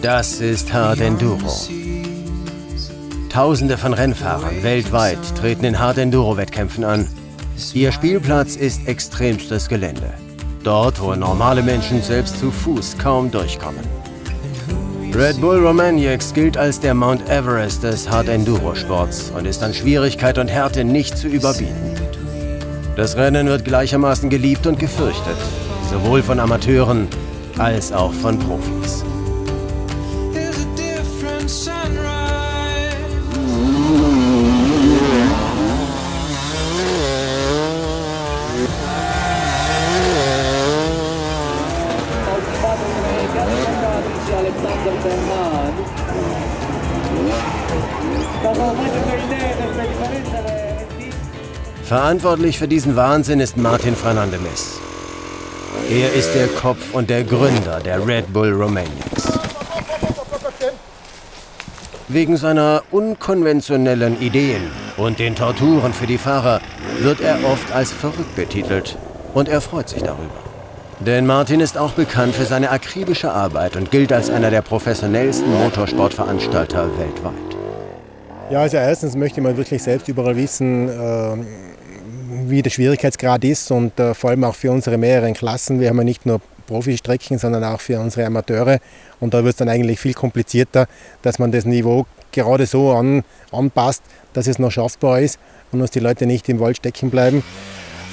Das ist Hard Enduro. Tausende von Rennfahrern weltweit treten in Hard Enduro-Wettkämpfen an. Ihr Spielplatz ist extremstes Gelände. Dort, wo normale Menschen selbst zu Fuß kaum durchkommen. Red Bull Romaniacs gilt als der Mount Everest des Hard Enduro-Sports und ist an Schwierigkeit und Härte nicht zu überbieten. Das Rennen wird gleichermaßen geliebt und gefürchtet, sowohl von Amateuren als auch von Profis. Alexander Bernard. Verantwortlich für diesen Wahnsinn ist Martin Fernandes. Er ist der Kopf und der Gründer der Red Bull Romanians. Wegen seiner unkonventionellen Ideen und den Torturen für die Fahrer wird er oft als verrückt betitelt. Und er freut sich darüber. Denn Martin ist auch bekannt für seine akribische Arbeit und gilt als einer der professionellsten Motorsportveranstalter weltweit. Ja, also erstens möchte man wirklich selbst überall wissen, äh, wie der Schwierigkeitsgrad ist und äh, vor allem auch für unsere mehreren Klassen. Wir haben ja nicht nur Profistrecken, sondern auch für unsere Amateure. Und da wird es dann eigentlich viel komplizierter, dass man das Niveau gerade so an, anpasst, dass es noch schaffbar ist und dass die Leute nicht im Wald stecken bleiben.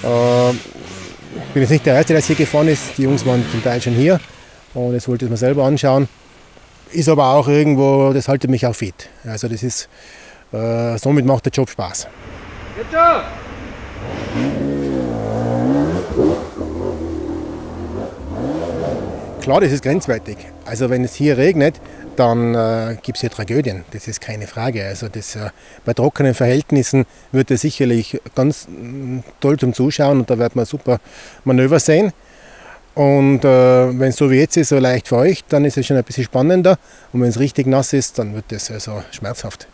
Äh, ich bin jetzt nicht der Erste, der hier gefahren ist. Die Jungs waren zum Teil schon hier und jetzt wollte ich es mir selber anschauen. Ist aber auch irgendwo, das haltet mich auch fit. Also das ist, äh, somit macht der Job Spaß. Klar, das ist grenzwertig. Also wenn es hier regnet, dann äh, gibt es hier Tragödien. Das ist keine Frage. Also das, äh, bei trockenen Verhältnissen wird es sicherlich ganz mm, toll zum Zuschauen und da wird man super Manöver sehen. Und äh, wenn es so wie jetzt ist, so leicht feucht, dann ist es schon ein bisschen spannender. Und wenn es richtig nass ist, dann wird es also schmerzhaft.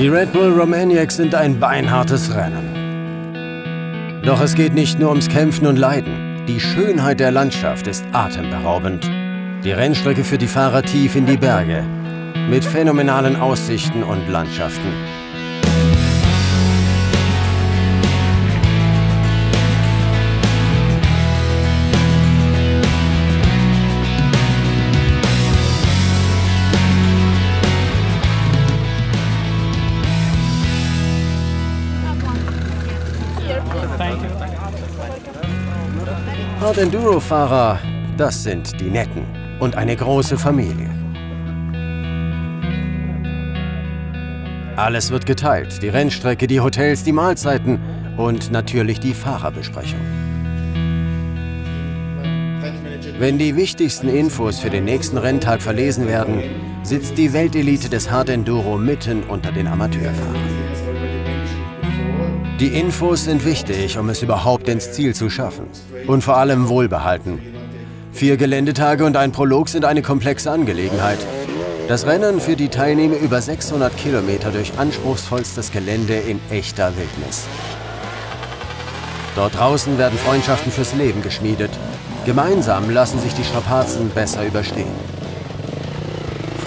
Die Red Bull Romaniacs sind ein beinhartes Rennen. Doch es geht nicht nur ums Kämpfen und Leiden. Die Schönheit der Landschaft ist atemberaubend. Die Rennstrecke führt die Fahrer tief in die Berge. Mit phänomenalen Aussichten und Landschaften. Hard Enduro-Fahrer, das sind die Netten und eine große Familie. Alles wird geteilt, die Rennstrecke, die Hotels, die Mahlzeiten und natürlich die Fahrerbesprechung. Wenn die wichtigsten Infos für den nächsten Renntag verlesen werden, sitzt die Weltelite des Hard Enduro mitten unter den Amateurfahrern. Die Infos sind wichtig, um es überhaupt ins Ziel zu schaffen. Und vor allem wohlbehalten. Vier Geländetage und ein Prolog sind eine komplexe Angelegenheit. Das Rennen führt die Teilnehmer über 600 Kilometer durch anspruchsvollstes Gelände in echter Wildnis. Dort draußen werden Freundschaften fürs Leben geschmiedet. Gemeinsam lassen sich die Strapazen besser überstehen.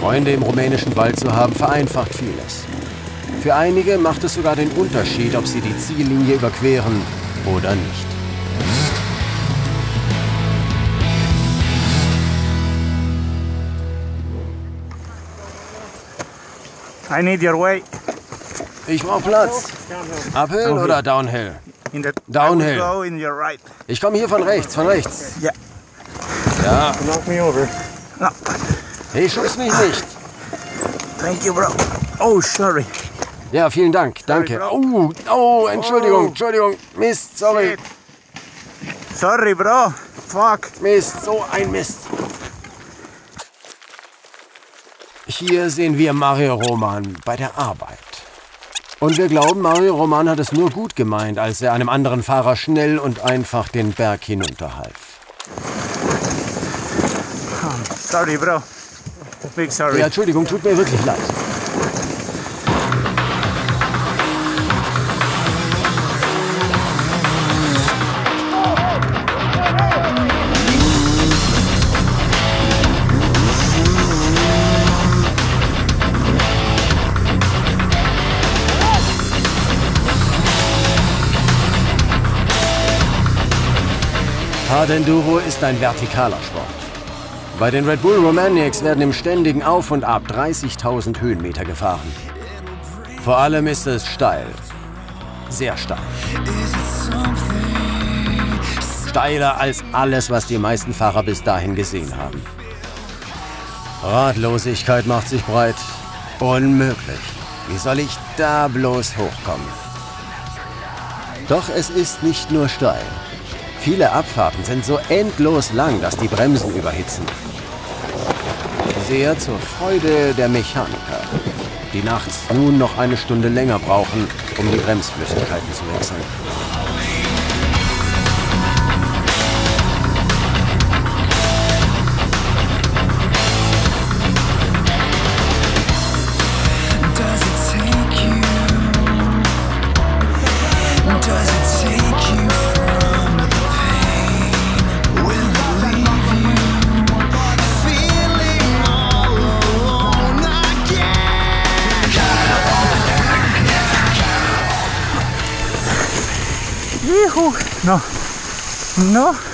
Freunde im rumänischen Wald zu haben, vereinfacht vieles. Für einige macht es sogar den Unterschied, ob sie die Ziellinie überqueren oder nicht. I need your way. Ich brauche Platz. Uphill oder Downhill? In the Downhill. Your right. Ich komme hier von rechts, von rechts. Ja. Ja, Knock me over. No. hey, schubst mich nicht. Thank you, bro. Oh, sorry. Ja, vielen Dank, danke. Oh, oh, Entschuldigung, Entschuldigung. Mist, sorry. Sorry, bro. Fuck. Mist, so ein Mist. Hier sehen wir Mario Roman bei der Arbeit. Und wir glauben, Mario Roman hat es nur gut gemeint, als er einem anderen Fahrer schnell und einfach den Berg hinunterhalf. Sorry, bro. Big sorry. Ja, Entschuldigung, tut mir wirklich leid. Hard Enduro ist ein vertikaler Sport. Bei den Red Bull Romaniacs werden im ständigen Auf und Ab 30.000 Höhenmeter gefahren. Vor allem ist es steil. Sehr steil. Steiler als alles, was die meisten Fahrer bis dahin gesehen haben. Ratlosigkeit macht sich breit. Unmöglich. Wie soll ich da bloß hochkommen? Doch es ist nicht nur steil. Viele Abfahrten sind so endlos lang, dass die Bremsen überhitzen. Sehr zur Freude der Mechaniker, die nachts nun noch eine Stunde länger brauchen, um die Bremsflüssigkeiten zu wechseln. No. No.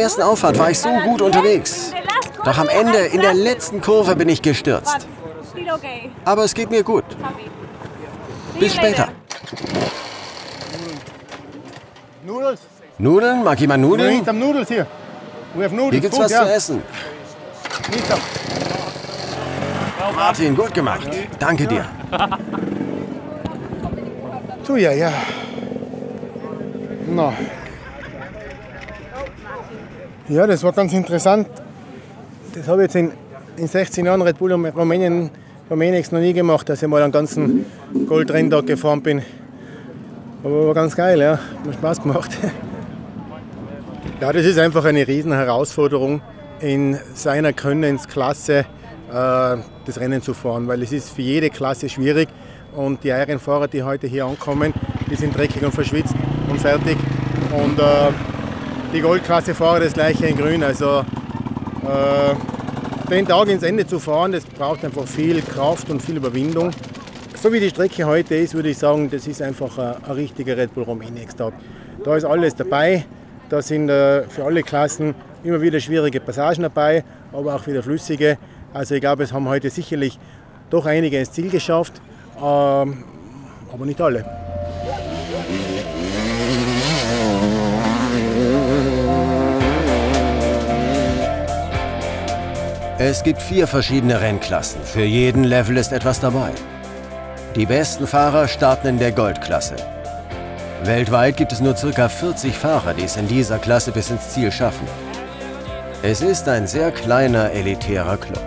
Ersten Auffahrt war ich so gut unterwegs. Doch am Ende, in der letzten Kurve, bin ich gestürzt. Aber es geht mir gut. Bis später. Nudeln? Mag jemand Nudeln? Hier gibt's was zu essen. Martin, gut gemacht. Danke dir. Tu ja, ja. Na. Ja, das war ganz interessant. Das habe ich jetzt in, in 16 Jahren Red Bull Rumänien, Rumäniens noch nie gemacht, dass ich mal einen ganzen Goldrenntag gefahren bin. Aber war ganz geil, ja. Hat mir Spaß gemacht. Ja, das ist einfach eine riesen Herausforderung, in seiner Könnensklasse äh, das Rennen zu fahren, weil es ist für jede Klasse schwierig und die Ironfahrer, die heute hier ankommen, die sind dreckig und verschwitzt und fertig und äh, die Goldklasse-Fahrer das gleiche in grün, also äh, den Tag ins Ende zu fahren, das braucht einfach viel Kraft und viel Überwindung. So wie die Strecke heute ist, würde ich sagen, das ist einfach ein, ein richtiger Red Bull Rumänien-Tag. Da ist alles dabei. Da sind äh, für alle Klassen immer wieder schwierige Passagen dabei, aber auch wieder flüssige. Also ich glaube, es haben heute sicherlich doch einige ins Ziel geschafft, ähm, aber nicht alle. Es gibt vier verschiedene Rennklassen. Für jeden Level ist etwas dabei. Die besten Fahrer starten in der Goldklasse. Weltweit gibt es nur ca. 40 Fahrer, die es in dieser Klasse bis ins Ziel schaffen. Es ist ein sehr kleiner, elitärer Club.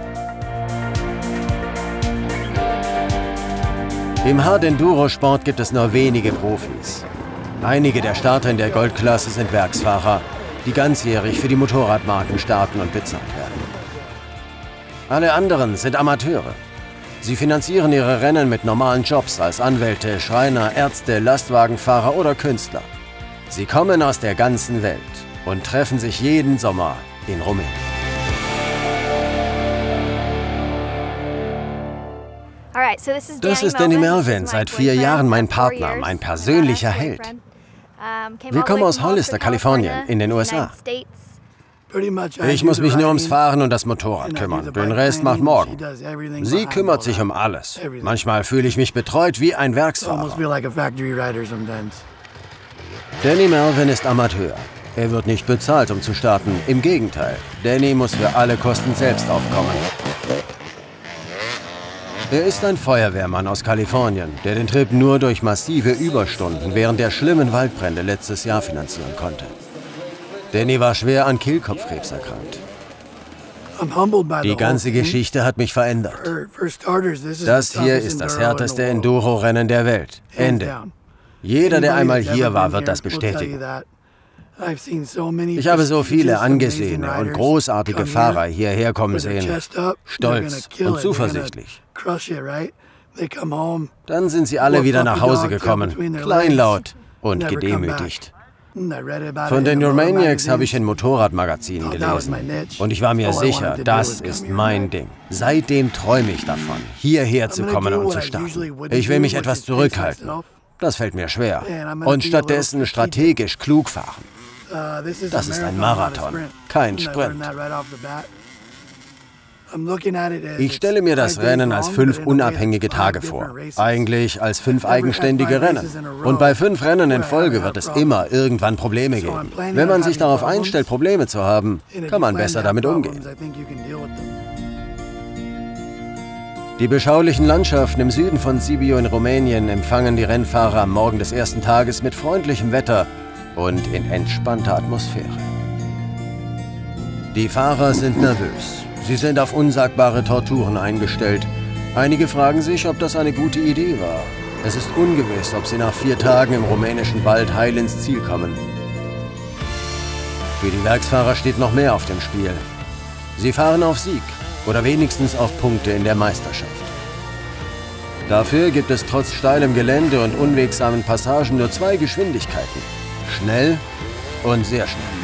Im Hard-Enduro-Sport gibt es nur wenige Profis. Einige der Starter in der Goldklasse sind Werksfahrer, die ganzjährig für die Motorradmarken starten und bezahlt werden. Alle anderen sind Amateure. Sie finanzieren ihre Rennen mit normalen Jobs als Anwälte, Schreiner, Ärzte, Lastwagenfahrer oder Künstler. Sie kommen aus der ganzen Welt und treffen sich jeden Sommer in Rumänien. Das ist Danny Melvin, seit vier Jahren mein Partner, mein persönlicher Held. Wir kommen aus Hollister, Kalifornien, in den USA. Ich muss mich nur ums Fahren und das Motorrad kümmern. Den Rest macht Morgan. Sie kümmert sich um alles. Manchmal fühle ich mich betreut wie ein Werksfahrer. Danny Melvin ist Amateur. Er wird nicht bezahlt, um zu starten. Im Gegenteil, Danny muss für alle Kosten selbst aufkommen. Er ist ein Feuerwehrmann aus Kalifornien, der den Trip nur durch massive Überstunden während der schlimmen Waldbrände letztes Jahr finanzieren konnte. Danny war schwer an Kehlkopfkrebs erkrankt. Die ganze Geschichte hat mich verändert. Das hier ist das härteste Enduro-Rennen der Welt. Ende. Jeder, der einmal hier war, wird das bestätigen. Ich habe so viele angesehene und großartige Fahrer hierher kommen sehen. Stolz und zuversichtlich. Dann sind sie alle wieder nach Hause gekommen, kleinlaut und gedemütigt. Von den Romaniacs habe ich in Motorradmagazinen gelesen. Und ich war mir sicher, das ist mein Ding. Seitdem träume ich davon, hierher zu kommen und zu starten. Ich will mich etwas zurückhalten. Das fällt mir schwer. Und stattdessen strategisch klug fahren. Das ist ein Marathon, kein Sprint. Ich stelle mir das Rennen als fünf unabhängige Tage vor. Eigentlich als fünf eigenständige Rennen. Und bei fünf Rennen in Folge wird es immer irgendwann Probleme geben. Wenn man sich darauf einstellt, Probleme zu haben, kann man besser damit umgehen. Die beschaulichen Landschaften im Süden von Sibiu in Rumänien empfangen die Rennfahrer am Morgen des ersten Tages mit freundlichem Wetter und in entspannter Atmosphäre. Die Fahrer sind nervös. Sie sind auf unsagbare Torturen eingestellt. Einige fragen sich, ob das eine gute Idee war. Es ist ungewiss, ob sie nach vier Tagen im rumänischen Wald heil ins Ziel kommen. Für die Werksfahrer steht noch mehr auf dem Spiel. Sie fahren auf Sieg oder wenigstens auf Punkte in der Meisterschaft. Dafür gibt es trotz steilem Gelände und unwegsamen Passagen nur zwei Geschwindigkeiten. Schnell und sehr schnell.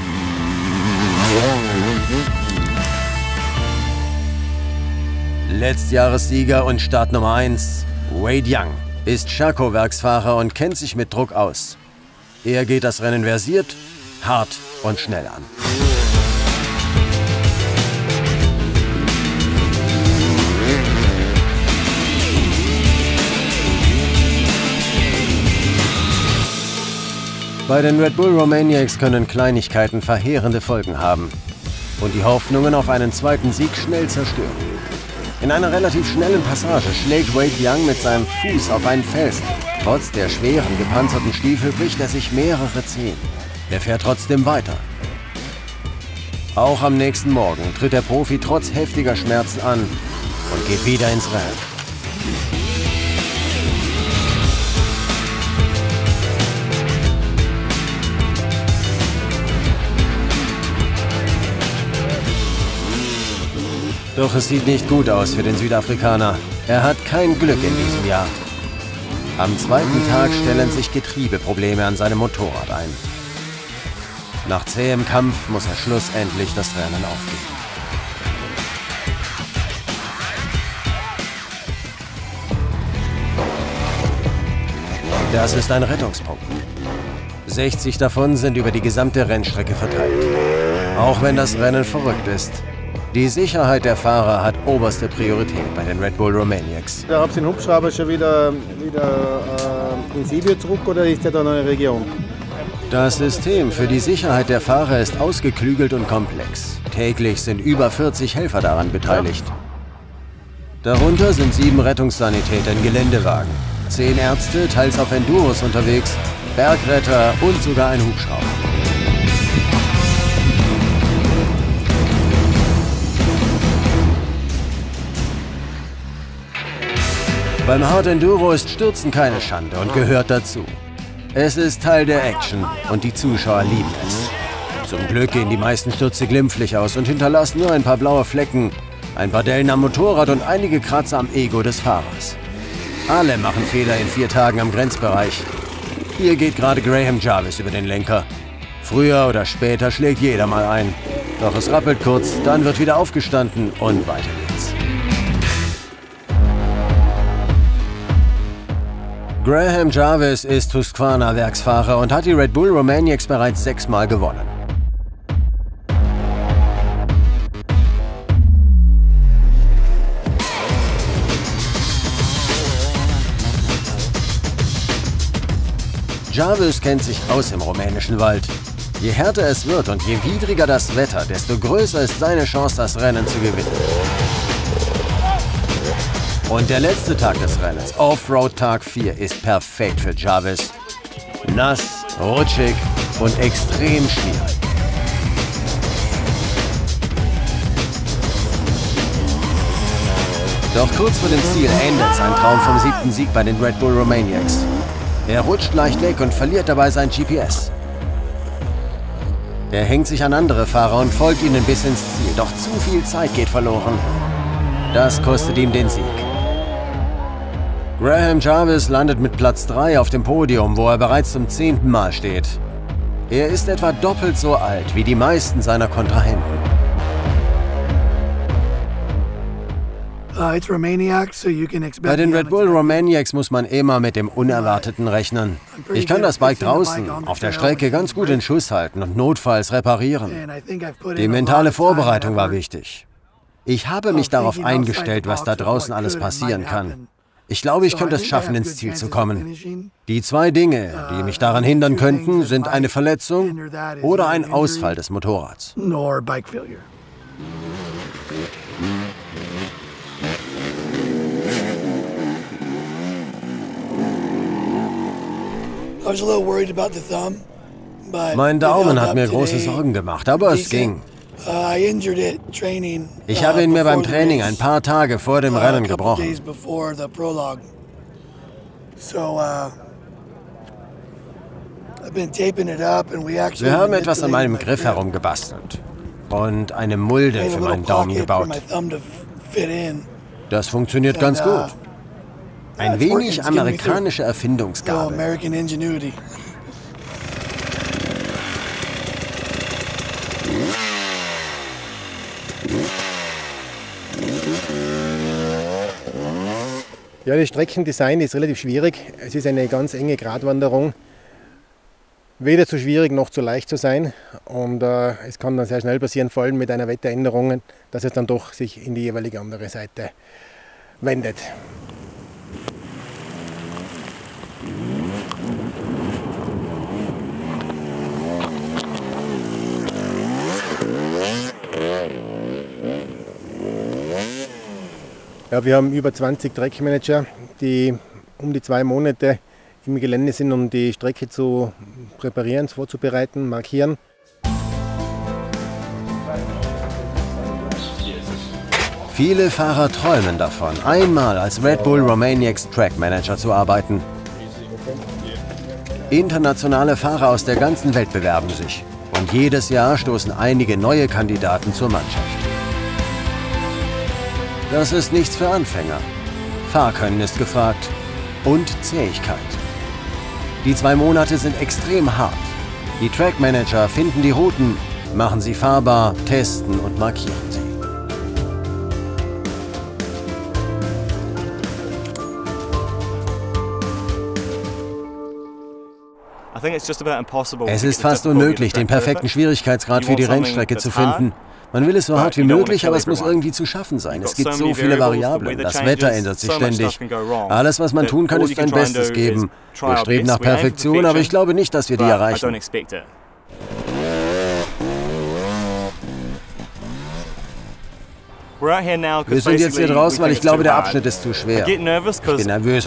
Letztjahressieger und Start Nummer 1, Wade Young, ist Schako-Werksfahrer und kennt sich mit Druck aus. Er geht das Rennen versiert, hart und schnell an. Bei den Red Bull Romaniacs können Kleinigkeiten verheerende Folgen haben und die Hoffnungen auf einen zweiten Sieg schnell zerstören. In einer relativ schnellen Passage schlägt Wade Young mit seinem Fuß auf einen Felsen. Trotz der schweren gepanzerten Stiefel bricht er sich mehrere Zehen. Er fährt trotzdem weiter. Auch am nächsten Morgen tritt der Profi trotz heftiger Schmerzen an und geht wieder ins Rennen. Doch es sieht nicht gut aus für den Südafrikaner. Er hat kein Glück in diesem Jahr. Am zweiten Tag stellen sich Getriebeprobleme an seinem Motorrad ein. Nach zähem Kampf muss er schlussendlich das Rennen aufgeben. Das ist ein Rettungspunkt. 60 davon sind über die gesamte Rennstrecke verteilt. Auch wenn das Rennen verrückt ist, Die Sicherheit der Fahrer hat oberste Priorität bei den Red Bull Romaniacs. Da habt ihr den Hubschrauber schon wieder, wieder äh, in Sibir zurück oder ist der da noch in der Region? Das System für die Sicherheit der Fahrer ist ausgeklügelt und komplex. Täglich sind über 40 Helfer daran beteiligt. Darunter sind sieben Rettungssanitäter in Geländewagen, zehn Ärzte, teils auf Enduros unterwegs, Bergretter und sogar ein Hubschrauber. Beim Hard Enduro ist Stürzen keine Schande und gehört dazu. Es ist Teil der Action und die Zuschauer lieben es. Zum Glück gehen die meisten Stürze glimpflich aus und hinterlassen nur ein paar blaue Flecken, ein paar Dellen am Motorrad und einige Kratzer am Ego des Fahrers. Alle machen Fehler in vier Tagen am Grenzbereich. Hier geht gerade Graham Jarvis über den Lenker. Früher oder später schlägt jeder mal ein. Doch es rappelt kurz, dann wird wieder aufgestanden und weiter Graham Jarvis ist Husqvarna-Werksfahrer und hat die Red Bull Romaniacs bereits sechsmal gewonnen. Jarvis kennt sich aus im rumänischen Wald. Je härter es wird und je widriger das Wetter, desto größer ist seine Chance, das Rennen zu gewinnen. Und der letzte Tag des Rennens, Offroad Tag 4, ist perfekt für Jarvis. Nass, rutschig und extrem schwierig. Doch kurz vor dem Ziel endet sein Traum vom siebten Sieg bei den Red Bull Romaniacs. Er rutscht leicht weg und verliert dabei sein GPS. Er hängt sich an andere Fahrer und folgt ihnen bis ins Ziel, doch zu viel Zeit geht verloren. Das kostet ihm den Sieg. Graham Jarvis landet mit Platz 3 auf dem Podium, wo er bereits zum zehnten Mal steht. Er ist etwa doppelt so alt wie die meisten seiner Kontrahenten. Uh, Bei den Red Bull Romaniacs muss man immer mit dem Unerwarteten rechnen. Ich kann das Bike draußen, auf der Strecke ganz gut in Schuss halten und notfalls reparieren. Die mentale Vorbereitung war wichtig. Ich habe mich darauf eingestellt, was da draußen alles passieren kann. Ich glaube, ich könnte es schaffen, ins Ziel zu kommen. Die zwei Dinge, die mich daran hindern könnten, sind eine Verletzung oder ein Ausfall des Motorrads. Mein Daumen hat mir große Sorgen gemacht, aber es ging. Uh, ich habe ihn mir beim Training ein paar Tage vor dem uh, Rennen gebrochen. Wir haben etwas an meinem Griff herumgebastelt und eine Mulde für meinen Daumen gebaut. Das funktioniert ganz uh, gut. Ein wenig amerikanische Erfindungsgabe. Ja, das Streckendesign ist relativ schwierig. Es ist eine ganz enge Gratwanderung. Weder zu schwierig noch zu leicht zu sein. Und äh, es kann dann sehr schnell passieren, vor allem mit einer Wetteränderung, dass es dann doch sich in die jeweilige andere Seite wendet. Ja, wir haben über 20 Treckmanager, die um die zwei Monate im Gelände sind, um die Strecke zu präparieren, vorzubereiten, markieren. Viele Fahrer träumen davon, einmal als Red Bull Romaniacs Track Manager zu arbeiten. Internationale Fahrer aus der ganzen Welt bewerben sich und jedes Jahr stoßen einige neue Kandidaten zur Mannschaft. Das ist nichts für Anfänger. Fahrkönnen ist gefragt und Zähigkeit. Die zwei Monate sind extrem hart. Die Trackmanager finden die Routen, machen sie fahrbar, testen und markieren sie. Es ist fast unmöglich, den perfekten Schwierigkeitsgrad für die Rennstrecke zu finden. Man will es so hart wie möglich, aber es muss irgendwie zu schaffen sein. Es gibt so viele Variablen. Das Wetter ändert sich ständig. Alles, was man tun kann, ist sein Bestes geben. Wir streben nach Perfektion, aber ich glaube nicht, dass wir die erreichen. Wir sind jetzt hier draußen, weil ich glaube, der Abschnitt ist zu schwer. Ich bin nervös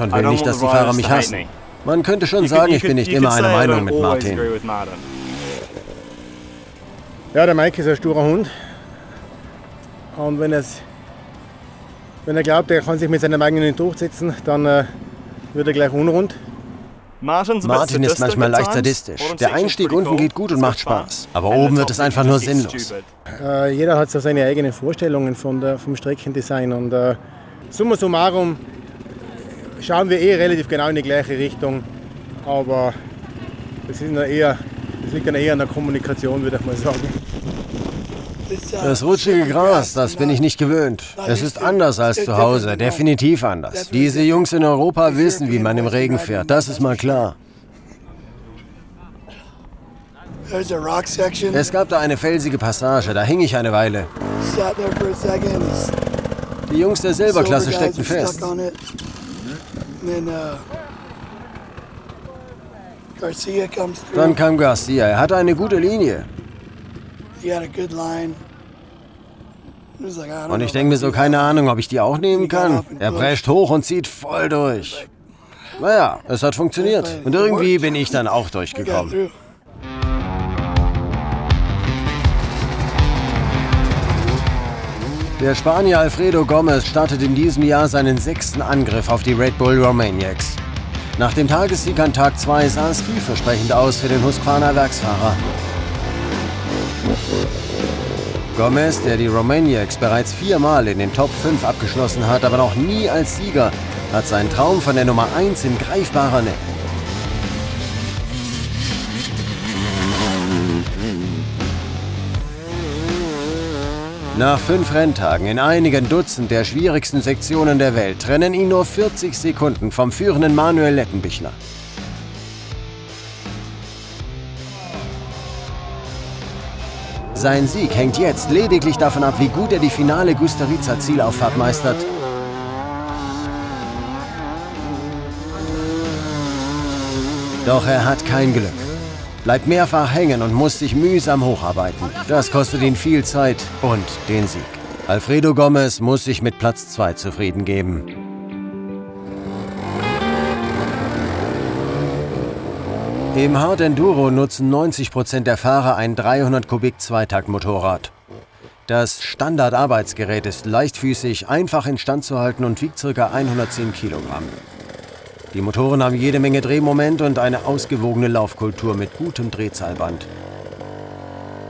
und will nicht, dass die Fahrer mich hassen. Man könnte schon sagen, ich bin nicht immer einer Meinung mit Martin. Ja, der Mike ist ein sturer Hund. Und wenn, es, wenn er glaubt, er kann sich mit seinem eigenen durchsetzen, dann äh, wird er gleich unrund. Martin ist manchmal leicht sadistisch. Der Einstieg unten geht gut und macht Spaß. Aber oben wird es einfach nur sinnlos. Äh, jeder hat so seine eigenen Vorstellungen von der, vom Streckendesign. Und äh, summa summarum schauen wir eh relativ genau in die gleiche Richtung. Aber das, ist eher, das liegt dann eher an der Kommunikation, würde ich mal sagen. Das rutschige Gras, das bin ich nicht gewöhnt. Es ist anders als zu Hause, definitiv anders. Diese Jungs in Europa wissen, wie man im Regen fährt, das ist mal klar. Es gab da eine felsige Passage, da hing ich eine Weile. Die Jungs der Silberklasse steckten fest. Dann kam Garcia. Er hatte eine gute Linie. Und ich denke mir so, keine Ahnung, ob ich die auch nehmen kann. Er prescht hoch und zieht voll durch. Naja, es hat funktioniert. Und irgendwie bin ich dann auch durchgekommen. Der Spanier Alfredo Gomez startet in diesem Jahr seinen sechsten Angriff auf die Red Bull Romaniacs. Nach dem Tagessieg an Tag 2 sah es vielversprechend aus für den Husqvarna Werksfahrer. Gomez, der die Romaniacs bereits viermal in den Top 5 abgeschlossen hat, aber noch nie als Sieger, hat seinen Traum von der Nummer 1 in greifbarer Nähe. Nach fünf Renntagen in einigen Dutzend der schwierigsten Sektionen der Welt trennen ihn nur 40 Sekunden vom führenden Manuel Lettenbichler. Sein Sieg hängt jetzt lediglich davon ab, wie gut er die finale Gustarica Zielauffahrt meistert. Doch er hat kein Glück bleibt mehrfach hängen und muss sich mühsam hocharbeiten. Das kostet ihn viel Zeit und den Sieg. Alfredo Gomez muss sich mit Platz 2 zufrieden geben. Im Hard Enduro nutzen 90% der Fahrer ein 300 Kubik Zweitaktmotorrad. Das Standardarbeitsgerät ist leichtfüßig, einfach instand zu halten und wiegt ca. 110 Kilogramm. Die Motoren haben jede Menge Drehmoment und eine ausgewogene Laufkultur mit gutem Drehzahlband.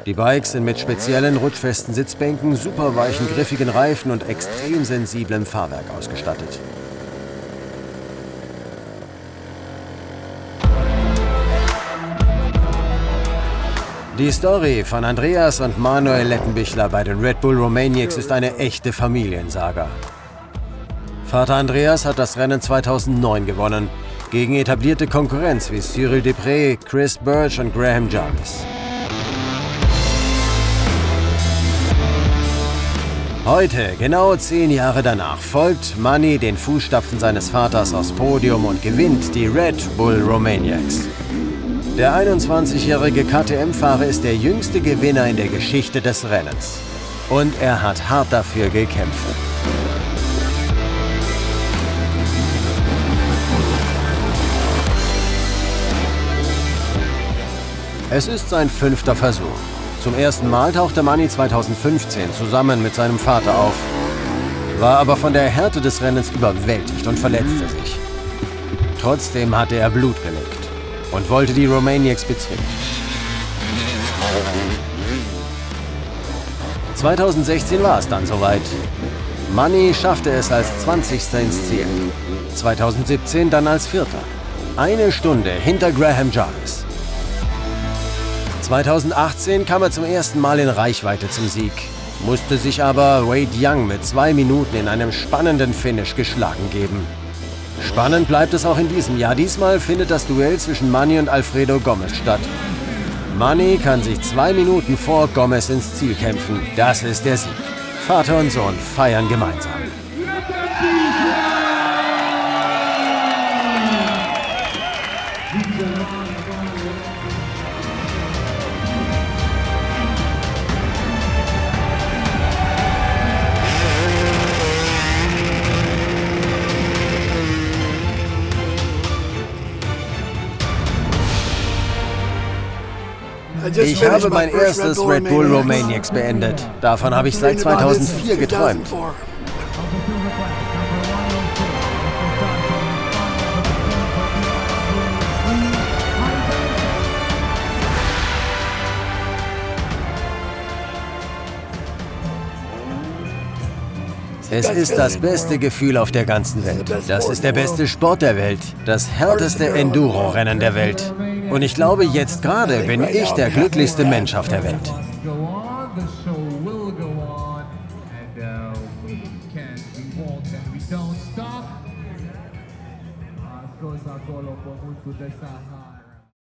Die Bikes sind mit speziellen rutschfesten Sitzbänken, superweichen, griffigen Reifen und extrem sensiblem Fahrwerk ausgestattet. Die Story von Andreas und Manuel Lettenbichler bei den Red Bull Romaniacs ist eine echte Familiensaga. Vater Andreas hat das Rennen 2009 gewonnen, gegen etablierte Konkurrenz wie Cyril Depré, Chris Birch und Graham Jarvis. Heute, genau zehn Jahre danach, folgt Money den Fußstapfen seines Vaters aufs Podium und gewinnt die Red Bull Romaniacs. Der 21-jährige KTM-Fahrer ist der jüngste Gewinner in der Geschichte des Rennens. Und er hat hart dafür gekämpft. Es ist sein fünfter Versuch. Zum ersten Mal tauchte Manni 2015 zusammen mit seinem Vater auf, war aber von der Härte des Rennens überwältigt und verletzte sich. Trotzdem hatte er Blut geleckt und wollte die Romaniacs bezwingen. 2016 war es dann soweit. Money schaffte es als 20. ins Ziel. 2017 dann als Vierter. Eine Stunde hinter Graham Jarvis. 2018 kam er zum ersten Mal in Reichweite zum Sieg, musste sich aber Wade Young mit zwei Minuten in einem spannenden Finish geschlagen geben. Spannend bleibt es auch in diesem Jahr. Diesmal findet das Duell zwischen Manny und Alfredo Gomez statt. Manny kann sich zwei Minuten vor Gomez ins Ziel kämpfen. Das ist der Sieg. Vater und Sohn feiern gemeinsam. Ich habe mein erstes Red Bull Romaniacs beendet. Davon habe ich seit 2004 geträumt. Es ist das beste Gefühl auf der ganzen Welt. Das ist der beste Sport der Welt. Das härteste Enduro-Rennen der Welt. Und ich glaube, jetzt gerade bin ich der glücklichste Mensch auf der Welt. acolo pământul de Sahara.